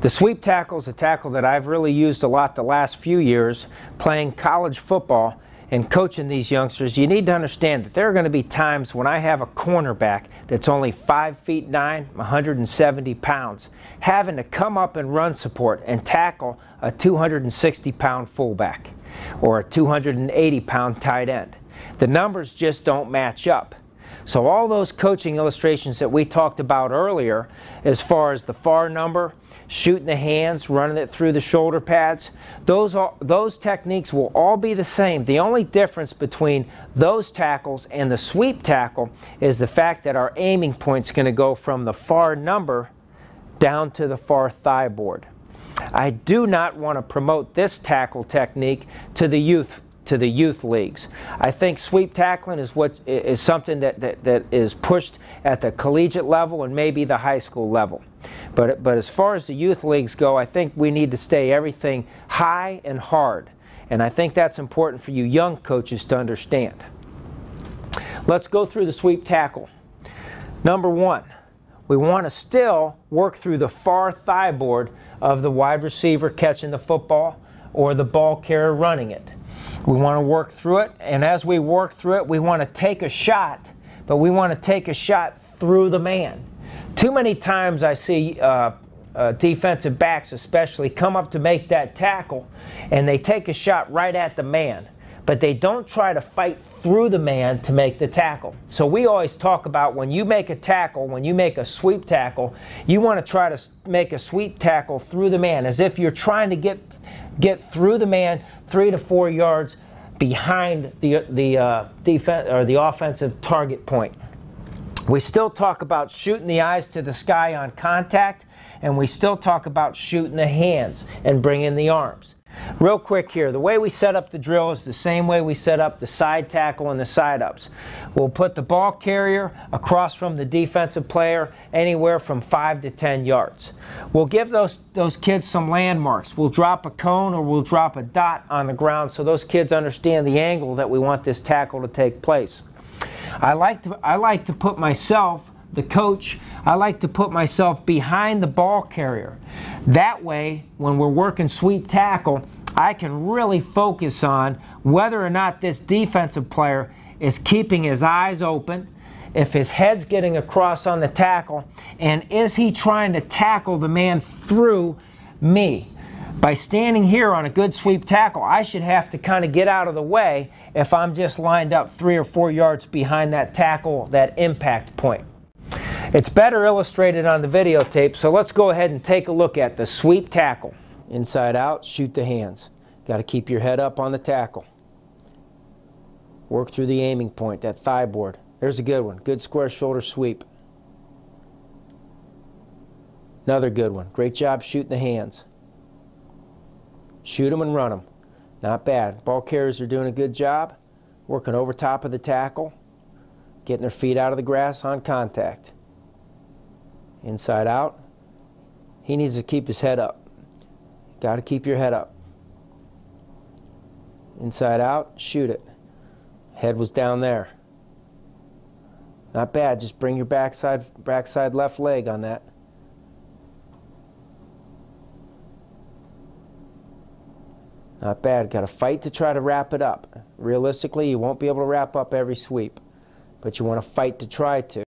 The sweep tackle is a tackle that I've really used a lot the last few years playing college football and coaching these youngsters. You need to understand that there are going to be times when I have a cornerback that's only 5 feet 9, 170 pounds, having to come up and run support and tackle a 260 pound fullback or a 280 pound tight end. The numbers just don't match up. So all those coaching illustrations that we talked about earlier, as far as the far number, shooting the hands, running it through the shoulder pads, those, all, those techniques will all be the same. The only difference between those tackles and the sweep tackle is the fact that our aiming point is going to go from the far number down to the far thigh board. I do not want to promote this tackle technique to the youth to the youth leagues. I think sweep tackling is what is something that, that, that is pushed at the collegiate level and maybe the high school level. But, but as far as the youth leagues go, I think we need to stay everything high and hard. And I think that's important for you young coaches to understand. Let's go through the sweep tackle. Number one, we want to still work through the far thigh board of the wide receiver catching the football or the ball carrier running it. We want to work through it, and as we work through it, we want to take a shot, but we want to take a shot through the man. Too many times I see uh, uh, defensive backs, especially, come up to make that tackle, and they take a shot right at the man, but they don't try to fight through the man to make the tackle. So we always talk about when you make a tackle, when you make a sweep tackle, you want to try to make a sweep tackle through the man, as if you're trying to get get through the man three to four yards behind the, the uh, defense or the offensive target point. We still talk about shooting the eyes to the sky on contact, and we still talk about shooting the hands and bringing the arms. Real quick here, the way we set up the drill is the same way we set up the side tackle and the side ups. We'll put the ball carrier across from the defensive player anywhere from 5 to 10 yards. We'll give those, those kids some landmarks. We'll drop a cone or we'll drop a dot on the ground so those kids understand the angle that we want this tackle to take place. I like to, I like to put myself the coach, I like to put myself behind the ball carrier. That way, when we're working sweep tackle, I can really focus on whether or not this defensive player is keeping his eyes open, if his head's getting across on the tackle, and is he trying to tackle the man through me. By standing here on a good sweep tackle, I should have to kind of get out of the way if I'm just lined up three or four yards behind that tackle, that impact point. It's better illustrated on the videotape, so let's go ahead and take a look at the sweep tackle. Inside out, shoot the hands. Got to keep your head up on the tackle. Work through the aiming point, that thigh board. There's a good one. Good square shoulder sweep. Another good one. Great job shooting the hands. Shoot them and run them. Not bad. Ball carriers are doing a good job. Working over top of the tackle. Getting their feet out of the grass on contact inside out. He needs to keep his head up. Got to keep your head up. Inside out, shoot it. Head was down there. Not bad, just bring your backside, backside left leg on that. Not bad, got to fight to try to wrap it up. Realistically, you won't be able to wrap up every sweep, but you want to fight to try to.